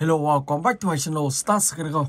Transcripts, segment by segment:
Hello, uh, welcome back to my channel Stars Go.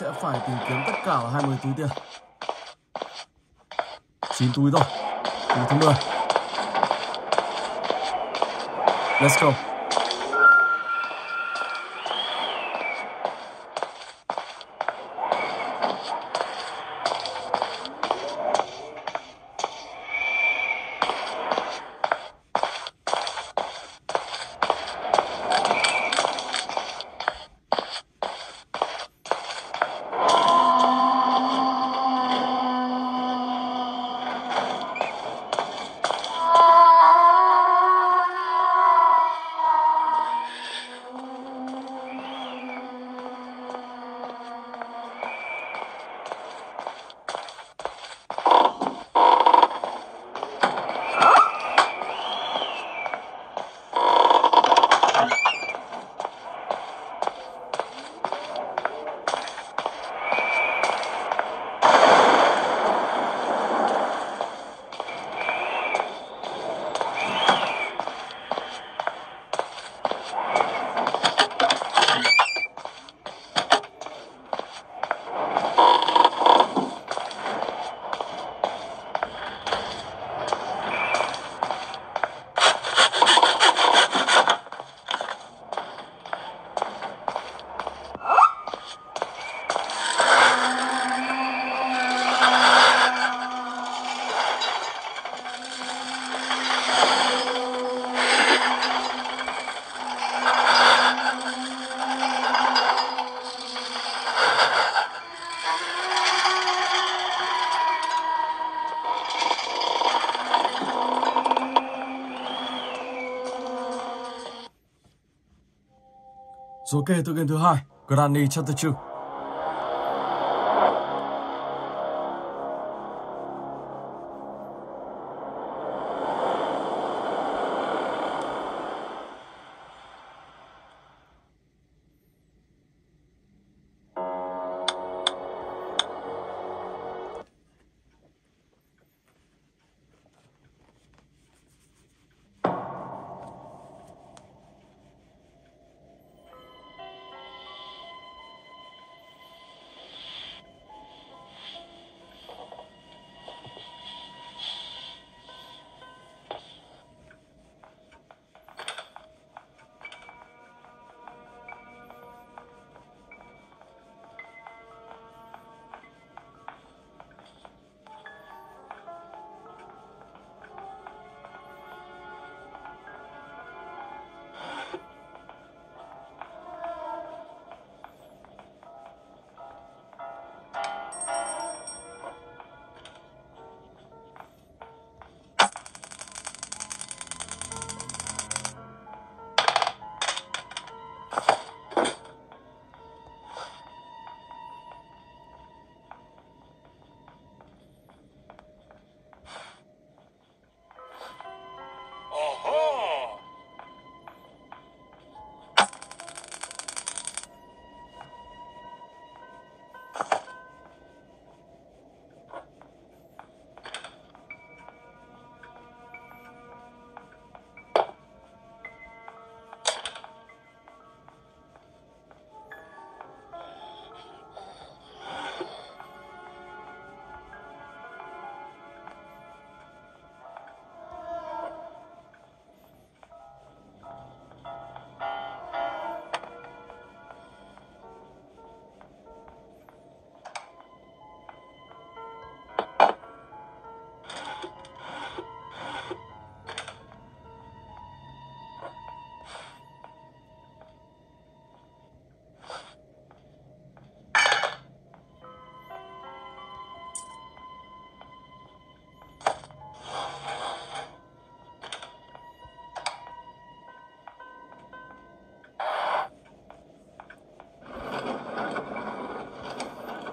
Sẽ phải tìm kiếm tất cả 20 túi tiền. 9 túi rồi Túi thứ 10 Let's go. Rồi kê tựa game thứ hai. Granny Chapter 2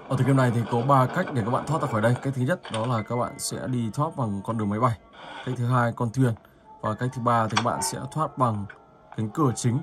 Ở thời game này thì có ba cách để các bạn thoát ra khỏi đây. Cách thứ nhất đó là các bạn sẽ đi thoát bằng con đường máy bay. Cách thứ hai, con thuyền và cách thứ ba thì các bạn sẽ thoát bằng cánh cửa chính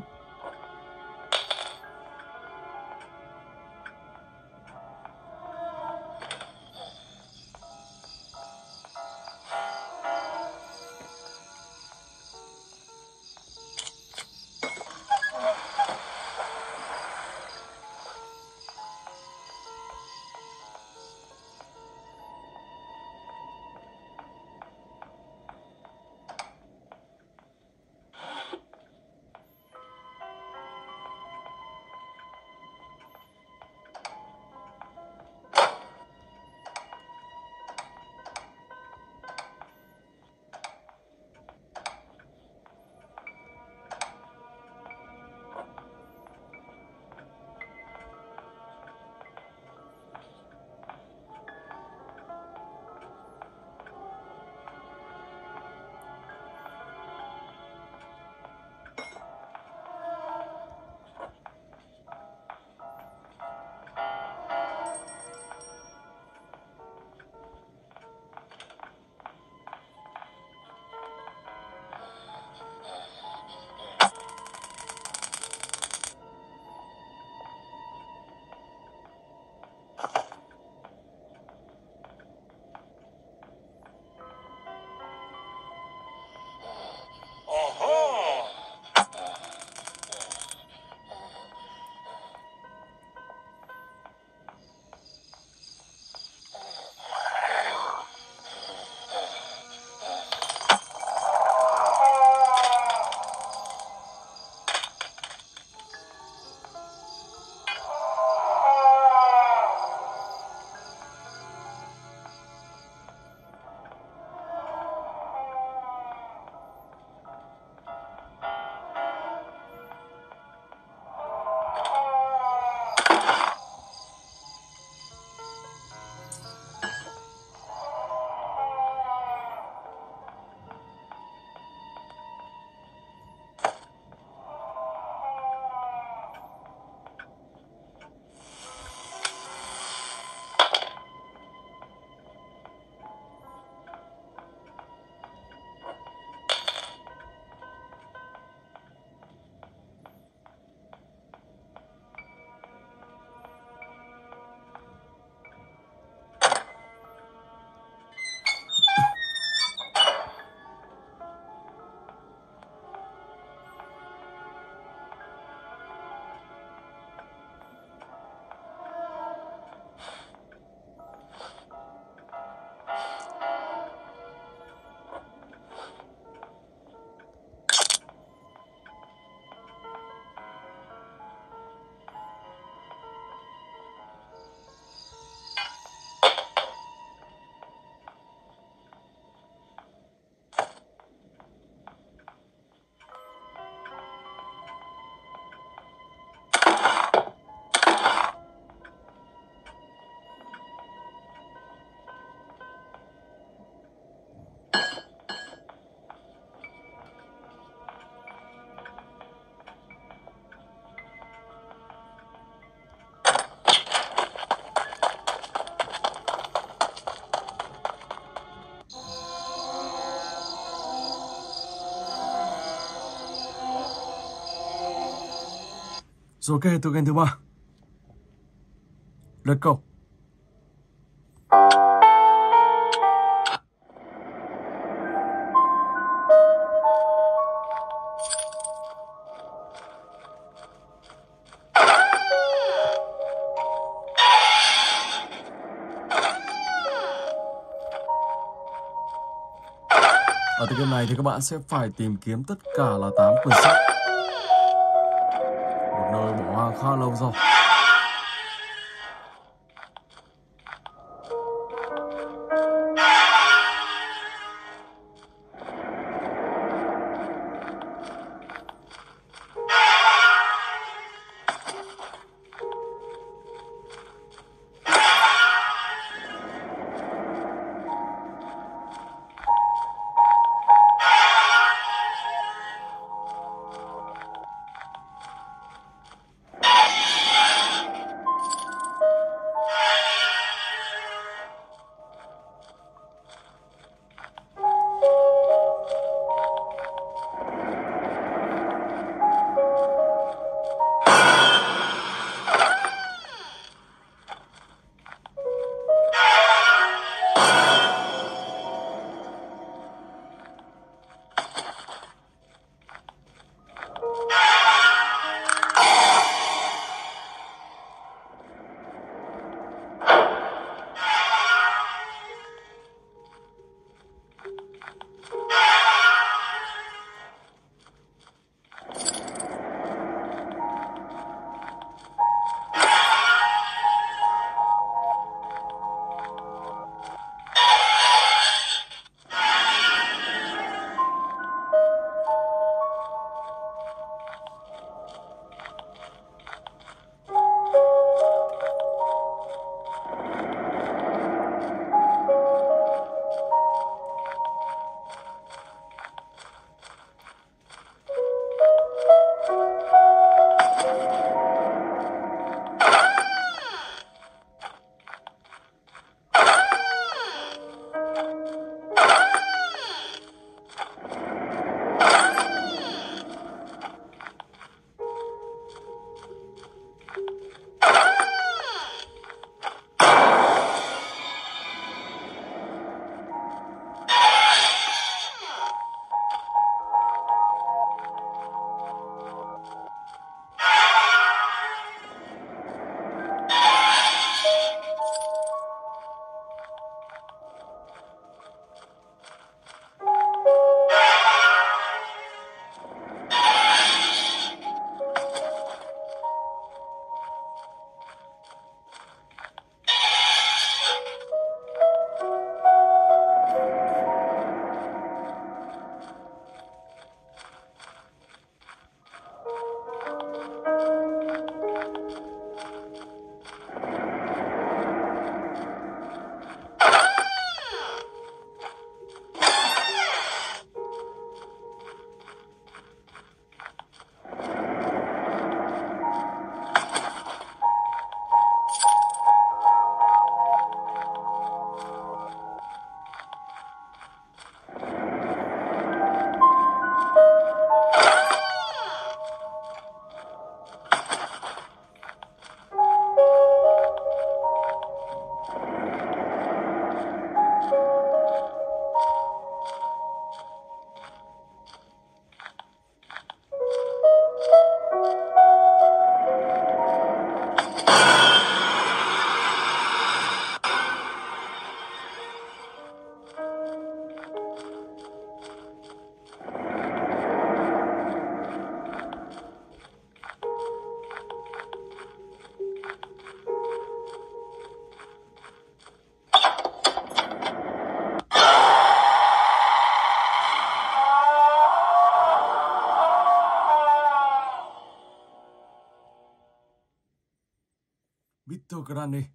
Rồi ok, từ game thứ ba. Let's go. Ở cái game này thì các bạn sẽ phải tìm kiếm tất cả là 8 quyển sách 保安看了不错 Grande.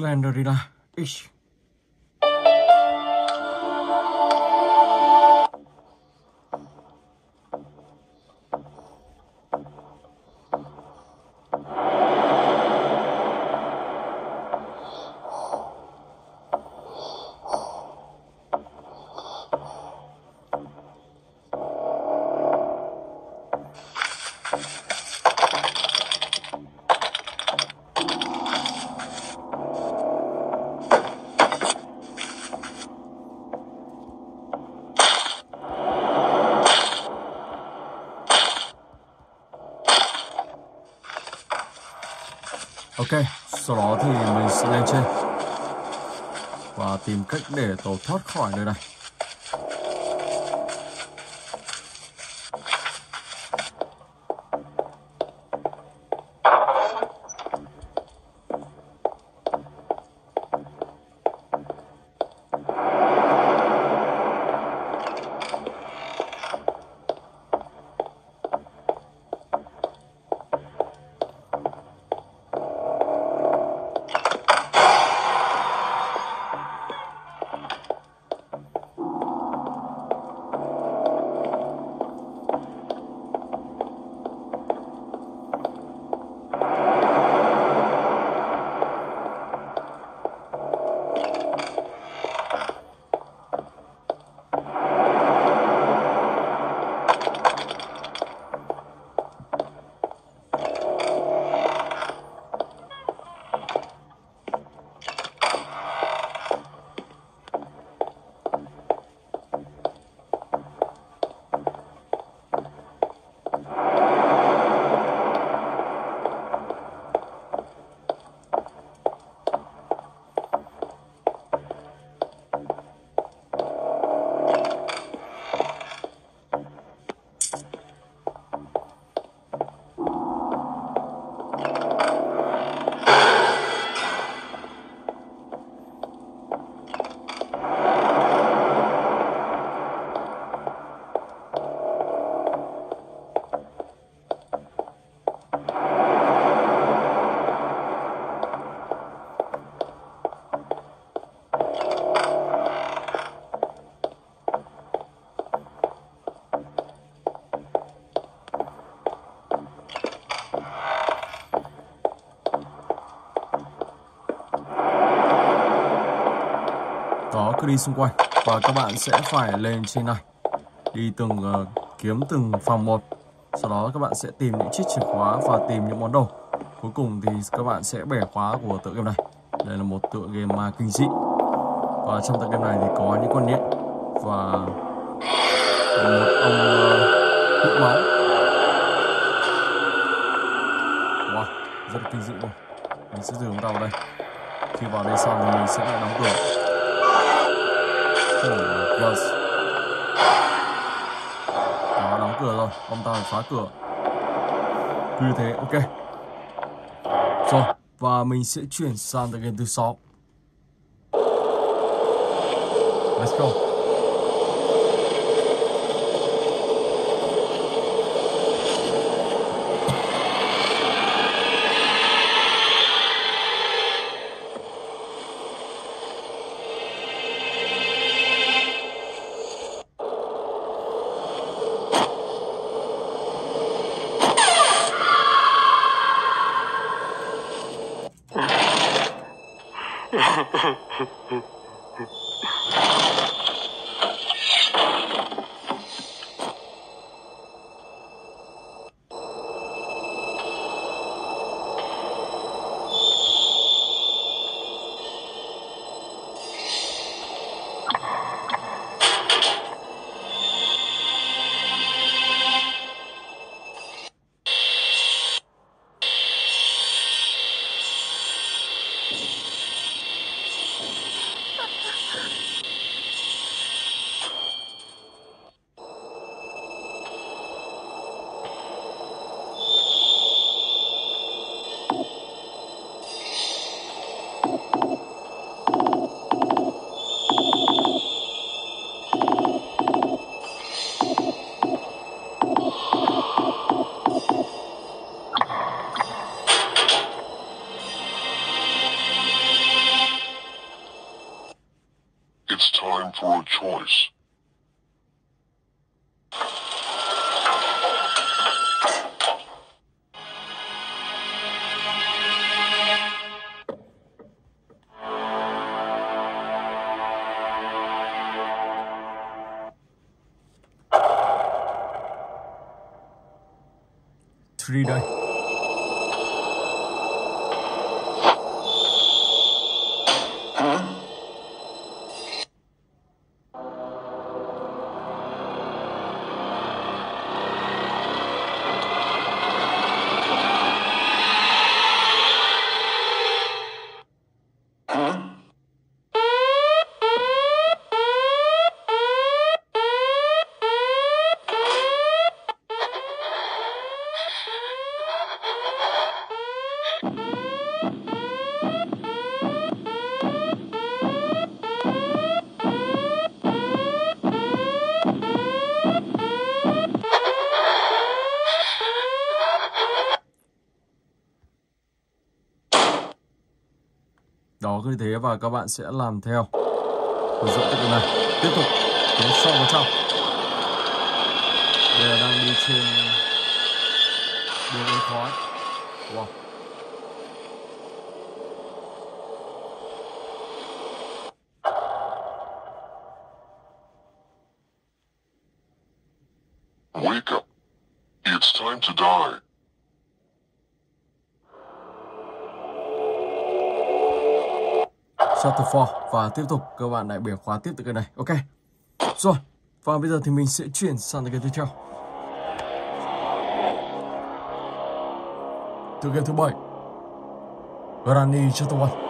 Slenderina. Ich. Để tàu thoát khỏi nơi này. Cứ đi xung quanh và các bạn sẽ phải lên trên này. Đi từng uh, kiếm từng phòng một. Sau đó các bạn sẽ tìm những chiếc chìa khóa và tìm những món đồ. Cuối cùng thì các bạn sẽ bẻ khóa của tựa game này. Đây là một tựa game ma kinh dị. Và trong tựa game này thì có những con nhện và một ông ờ, uh, hút máu. Wow rất là kinh dị luôn. Mình sẽ dừng vào đây. Khi vào đây xong thì mình sẽ lại đóng cửa oh my nó đóng cửa rồi. Ông ta phải phá cửa. Cứ như thế, ok. Rồi, và mình sẽ chuyển sang tựa game thứ sáu. Let's go. For a choice. Và các bạn sẽ làm theo. Hướng dẫn cái này. Tiếp tục. Tiến sâu vào trong đây là đang đi trên đường ống khói wow. Chapter 4 và tiếp tục các bạn lại biểu khóa tiếp từ cái này. Ok. Rồi, và bây giờ thì mình sẽ chuyển sang cái tiếp theo. Từ game thứ 7. Granny Chapter 1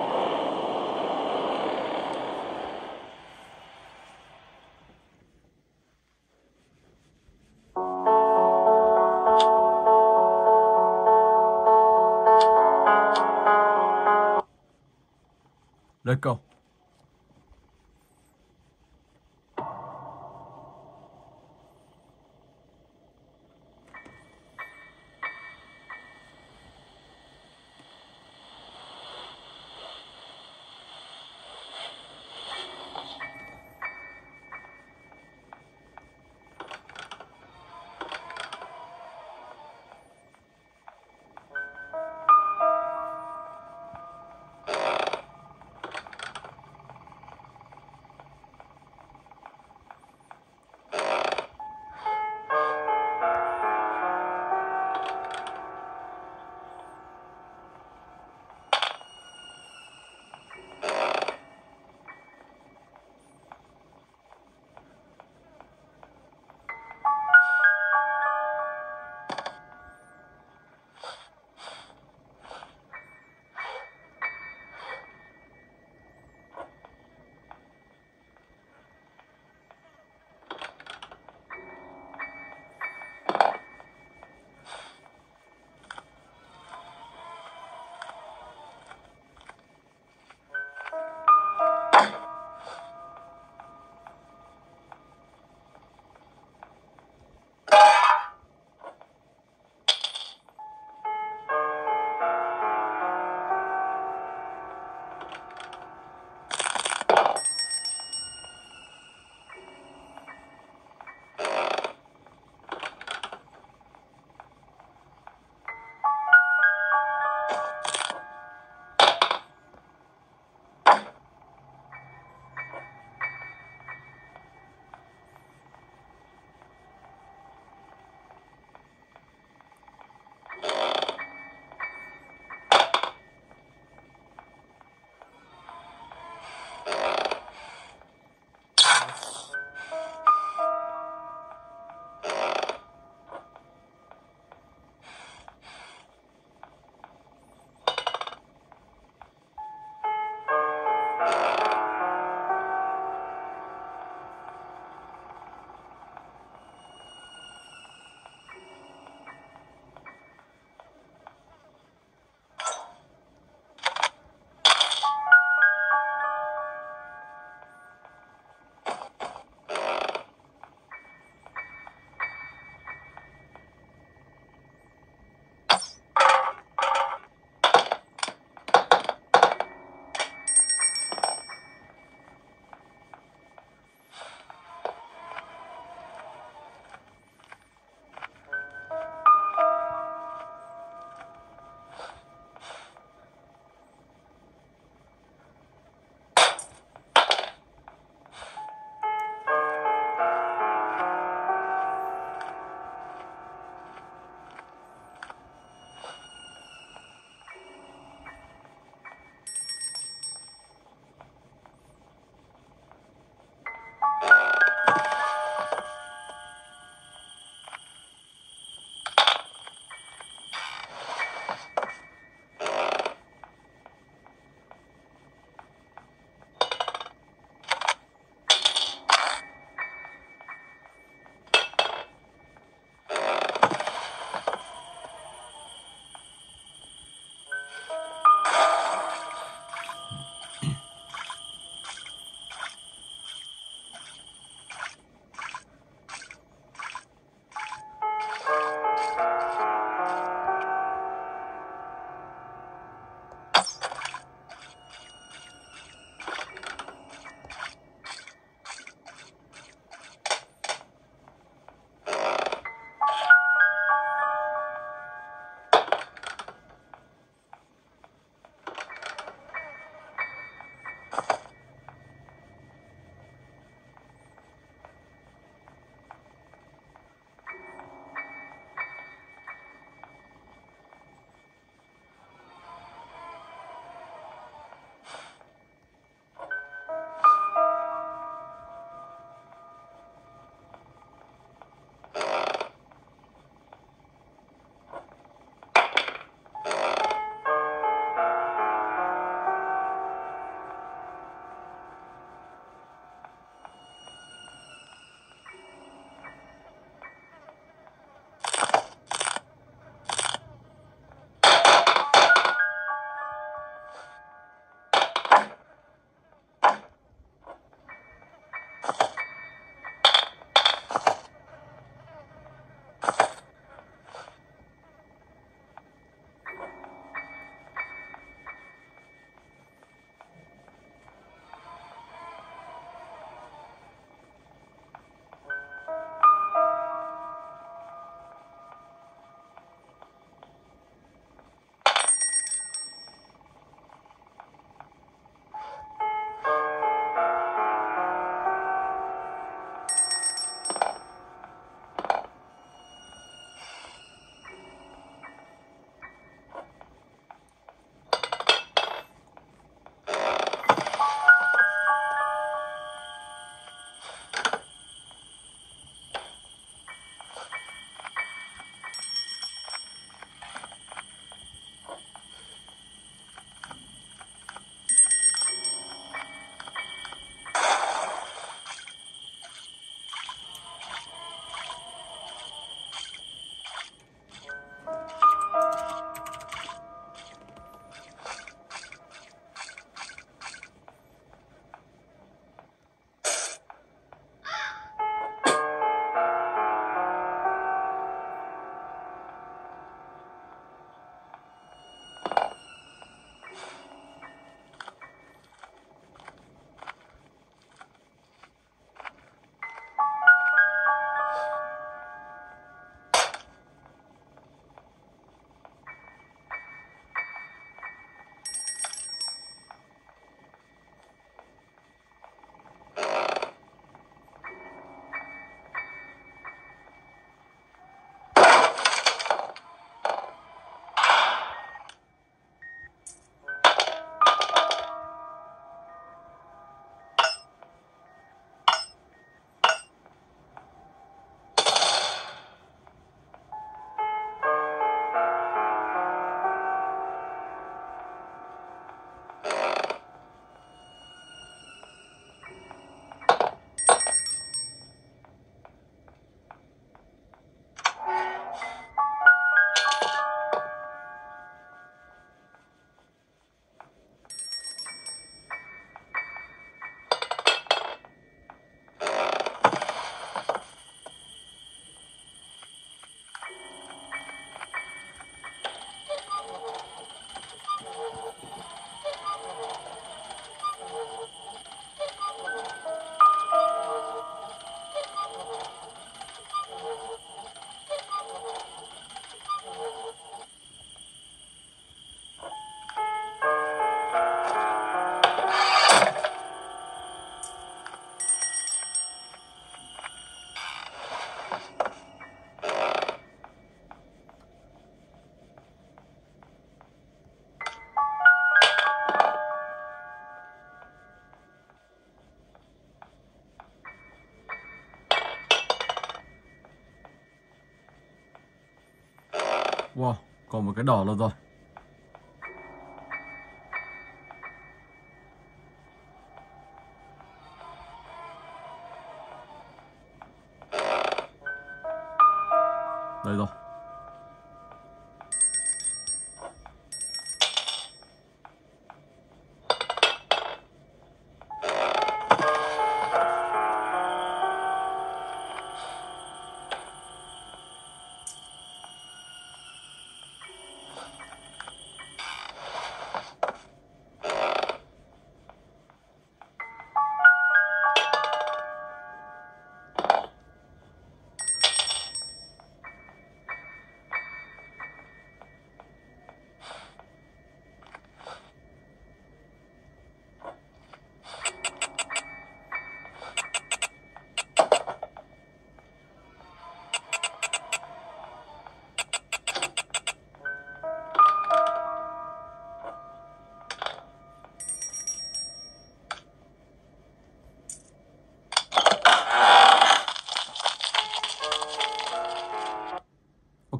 Wow, còn một cái đỏ luôn rồi.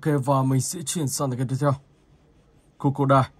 Ok và mình sẽ chuyển sang cái tiếp theo. Crocodile.